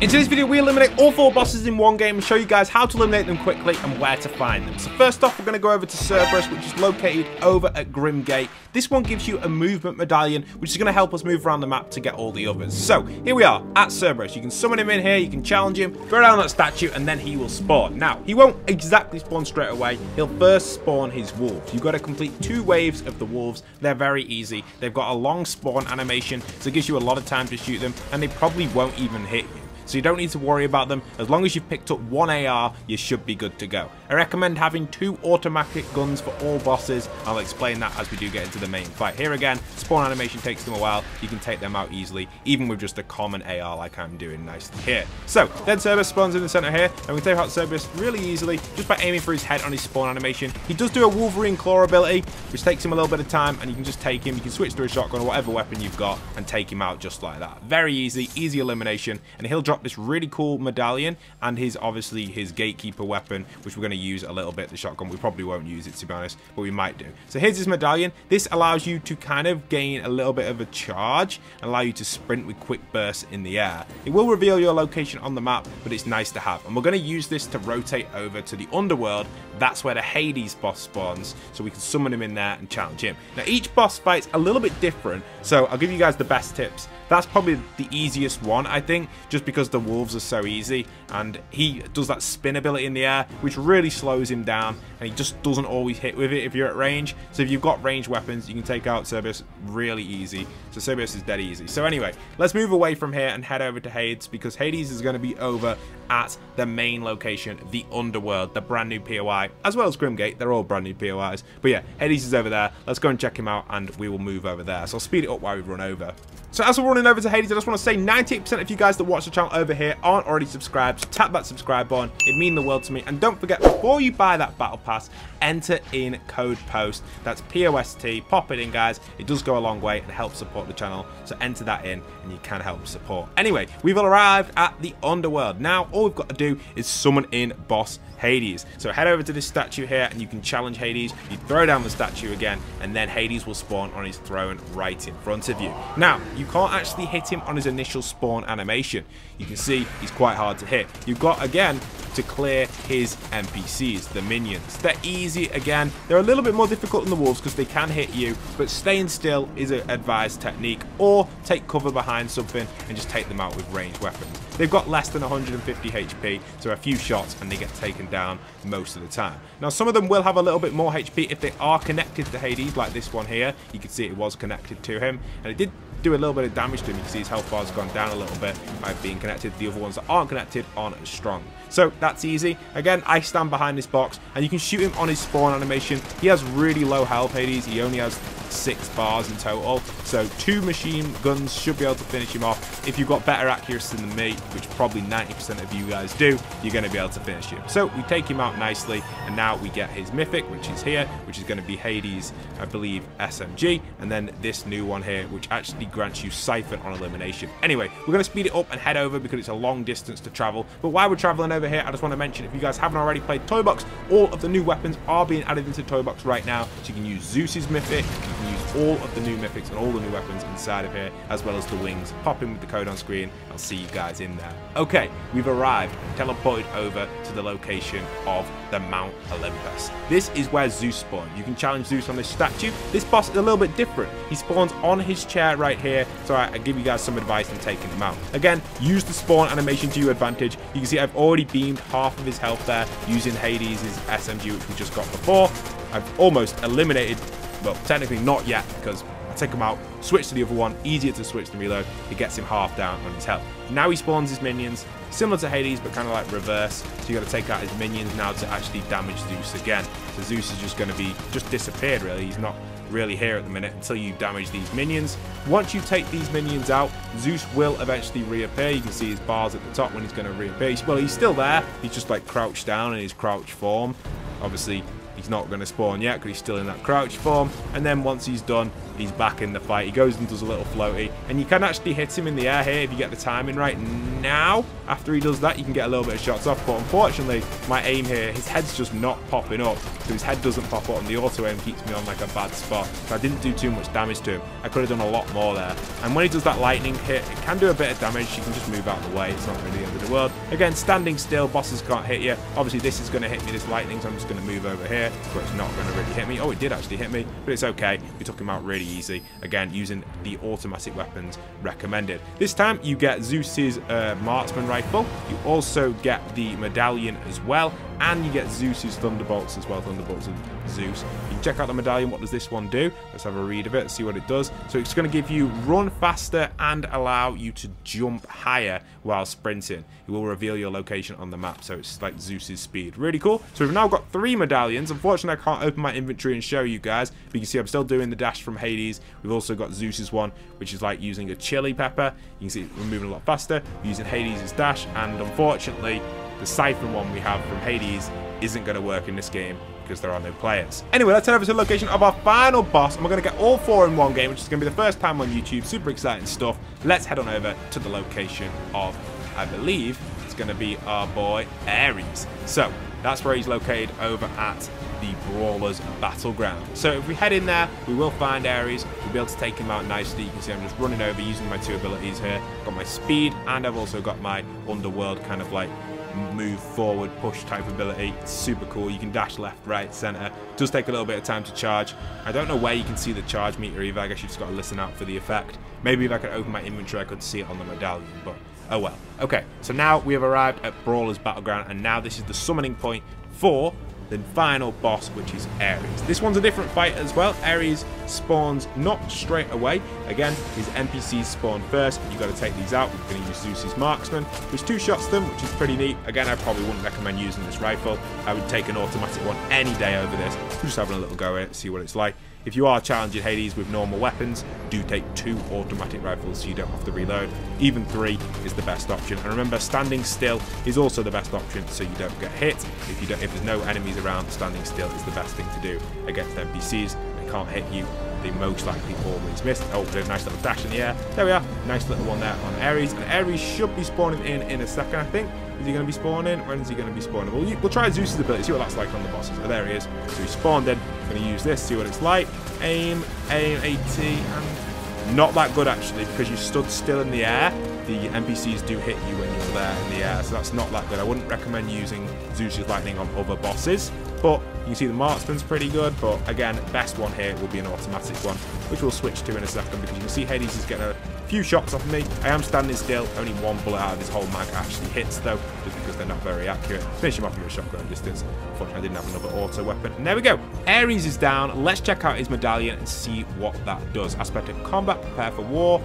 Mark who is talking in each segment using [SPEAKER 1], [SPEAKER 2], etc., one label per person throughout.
[SPEAKER 1] In today's video, we eliminate all four bosses in one game and show you guys how to eliminate them quickly and where to find them. So first off, we're going to go over to Cerberus, which is located over at Grimgate. This one gives you a movement medallion, which is going to help us move around the map to get all the others. So here we are at Cerberus. You can summon him in here, you can challenge him, throw down that statue, and then he will spawn. Now, he won't exactly spawn straight away. He'll first spawn his wolves. You've got to complete two waves of the wolves. They're very easy. They've got a long spawn animation, so it gives you a lot of time to shoot them, and they probably won't even hit you so you don't need to worry about them. As long as you've picked up one AR, you should be good to go. I recommend having two automatic guns for all bosses. I'll explain that as we do get into the main fight. Here again, spawn animation takes them a while. You can take them out easily, even with just a common AR like I'm doing nicely here. So, then Cerberus spawns in the center here, and we take out Cerberus really easily just by aiming for his head on his spawn animation. He does do a Wolverine Claw ability, which takes him a little bit of time, and you can just take him. You can switch to a shotgun or whatever weapon you've got and take him out just like that. Very easy, easy elimination, and he'll drop this really cool medallion and his obviously his gatekeeper weapon which we're going to use a little bit the shotgun. We probably won't use it to be honest but we might do. So here's his medallion. This allows you to kind of gain a little bit of a charge and allow you to sprint with quick bursts in the air. It will reveal your location on the map but it's nice to have. And we're going to use this to rotate over to the underworld. That's where the Hades boss spawns so we can summon him in there and challenge him. Now each boss fight's a little bit different so I'll give you guys the best tips that's probably the easiest one, I think, just because the wolves are so easy. And he does that spin ability in the air, which really slows him down. And he just doesn't always hit with it if you're at range. So if you've got ranged weapons, you can take out Cerberus really easy. So Cerberus is dead easy. So anyway, let's move away from here and head over to Hades, because Hades is going to be over at the main location, the Underworld, the brand new POI, as well as Grimgate. They're all brand new POIs. But yeah, Hades is over there. Let's go and check him out, and we will move over there. So I'll speed it up while we run over. So as we're running over to Hades, I just want to say 98% of you guys that watch the channel over here aren't already subscribed. So tap that subscribe button. It means the world to me. And don't forget, before you buy that battle pass, enter in code POST. That's P-O-S-T. Pop it in, guys. It does go a long way and help support the channel. So enter that in and you can help support. Anyway, we've arrived at the Underworld. Now, all we've got to do is summon in boss Hades. So head over to this statue here and you can challenge Hades. You throw down the statue again and then Hades will spawn on his throne right in front of you. Now, you can't actually hit him on his initial spawn animation. You can see he's quite hard to hit. You've got, again, to clear his NPCs, the minions. They're easy again. They're a little bit more difficult than the wolves because they can hit you, but staying still is an advised technique, or take cover behind something and just take them out with ranged weapons. They've got less than 150 HP, so a few shots and they get taken down most of the time. Now, some of them will have a little bit more HP if they are connected to Hades, like this one here. You can see it was connected to him, and it did do a little bit of damage to him. You can see his health bar has gone down a little bit by being connected. The other ones that aren't connected aren't as strong. So that's easy. Again, I stand behind this box and you can shoot him on his spawn animation. He has really low health, Hades. He only has six bars in total. So two machine guns should be able to finish him off. If you've got better accuracy than me, which probably 90% of you guys do, you're going to be able to finish him. So we take him out nicely, and now we get his mythic, which is here, which is going to be Hades, I believe, SMG, and then this new one here, which actually grants you Siphon on elimination. Anyway, we're going to speed it up and head over because it's a long distance to travel. But while we're traveling over here, I just want to mention, if you guys haven't already played Toy Box, all of the new weapons are being added into Toy Box right now. So you can use Zeus's mythic, all of the new mythics and all the new weapons inside of here, as well as the wings. Pop in with the code on screen. I'll see you guys in there. Okay, we've arrived teleported over to the location of the Mount Olympus. This is where Zeus spawned. You can challenge Zeus on this statue. This boss is a little bit different. He spawns on his chair right here, so I, give you guys some advice on taking him out. Again, use the spawn animation to your advantage. You can see I've already beamed half of his health there using Hades' SMG, which we just got before. I've almost eliminated well, technically not yet because I take him out, switch to the other one, easier to switch than reload. It gets him half down on his health. Now he spawns his minions, similar to Hades, but kind of like reverse. So you got to take out his minions now to actually damage Zeus again. So Zeus is just going to be just disappeared really. He's not really here at the minute until you damage these minions. Once you take these minions out, Zeus will eventually reappear. You can see his bars at the top when he's going to reappear. Well, he's still there. He's just like crouched down in his crouch form. Obviously, He's not going to spawn yet because he's still in that crouch form. And then once he's done, he's back in the fight. He goes and does a little floaty. And you can actually hit him in the air here if you get the timing right. Now, after he does that, you can get a little bit of shots off. But unfortunately, my aim here, his head's just not popping up. So his head doesn't pop up and the auto aim keeps me on like a bad spot. So I didn't do too much damage to him. I could have done a lot more there. And when he does that lightning hit, it can do a bit of damage. You can just move out of the way. It's not really the end of the world. Again, standing still, bosses can't hit you. Obviously, this is going to hit me, this lightning, so I'm just going to move over here, but it's not going to really hit me. Oh, it did actually hit me, but it's okay. We took him out really easy. Again, using the automatic weapons recommended. This time, you get Zeus's uh, Uh, marksman rifle. You also get the medallion as well, and you get Zeus's thunderbolts as well, thunderbolts of Zeus. You can check out the medallion. What does this one do? Let's have a read of it, see what it does. So it's going to give you run faster and allow you to jump higher while sprinting. It will reveal your location on the map, so it's like Zeus's speed. Really cool. So we've now got three medallions. Unfortunately, I can't open my inventory and show you guys, but you can see I'm still doing the dash from Hades. We've also got Zeus's one, which is like using a chili pepper. You can see we're moving a lot faster, using Hades' dash, and unfortunately, the Siphon one we have from Hades isn't going to work in this game because there are no players. Anyway, let's head over to the location of our final boss, and we're going to get all four in one game, which is going to be the first time on YouTube. Super exciting stuff. Let's head on over to the location of, I believe, it's going to be our boy Ares. So, that's where he's located over at the Brawlers Battleground. So if we head in there, we will find Ares. We'll be able to take him out nicely. You can see I'm just running over using my two abilities here. Got my speed, and I've also got my Underworld kind of like move forward, push type ability. Super cool. You can dash left, right, center. does take a little bit of time to charge. I don't know where you can see the charge meter either. I guess you just got to listen out for the effect. Maybe if I could open my inventory, I could see it on the medallion, but oh well. Okay, so now we have arrived at Brawler's Battleground, and now this is the summoning point for then final boss, which is Ares. This one's a different fight as well. Ares spawns not straight away. Again, his NPCs spawn first. You've got to take these out. We're going to use Zeus's marksman, which two shots them, which is pretty neat. Again, I probably wouldn't recommend using this rifle. I would take an automatic one any day over this. We're just having a little go at it, see what it's like. If you are challenging Hades with normal weapons, do take two automatic rifles so you don't have to reload. Even three is the best option. And remember, standing still is also the best option so you don't get hit. If you don't, if there's no enemies around, standing still is the best thing to do against NPCs. They can't hit you. They most likely always miss. Oh, there's a nice little dash in the air. There we are. Nice little one there on Ares. And Ares should be spawning in in a second, I think. Is he going to be spawning? When is he going to be spawning? We'll, we'll try Zeus's ability, see what that's like on the bosses. Oh, there he is. So he spawned in. going to use this, see what it's like. Aim, aim, AT, and not that good actually because you stood still in the air. The NPCs do hit you when you're there in the air, so that's not that good. I wouldn't recommend using Zeus's Lightning on other bosses. But you can see the marksman's pretty good, but again, best one here will be an automatic one, which we'll switch to in a second because you can see Hades is getting a few shots off me. I am standing still, only one bullet out of this whole mag actually hits though, just because they're not very accurate. Finish him off with a shotgun distance. Unfortunately, I didn't have another auto weapon. And there we go. Ares is down. Let's check out his medallion and see what that does. Aspect of combat, prepare for war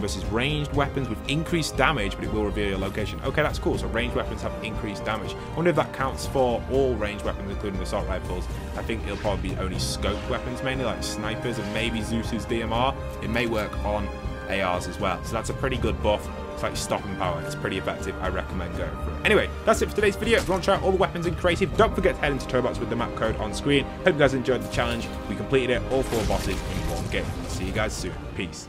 [SPEAKER 1] versus ranged weapons with increased damage, but it will reveal your location. Okay, that's cool. So ranged weapons have increased damage. I wonder if that counts for all ranged weapons, including assault rifles. I think it'll probably be only scoped weapons, mainly like snipers and maybe Zeus's DMR. It may work on ARs as well. So that's a pretty good buff. It's like stopping power. It's pretty effective. I recommend going for it. Anyway, that's it for today's video. If you want to try out all the weapons in creative, don't forget to head into Toybox with the map code on screen. Hope you guys enjoyed the challenge. We completed it, all four bosses in one game. See you guys soon. Peace.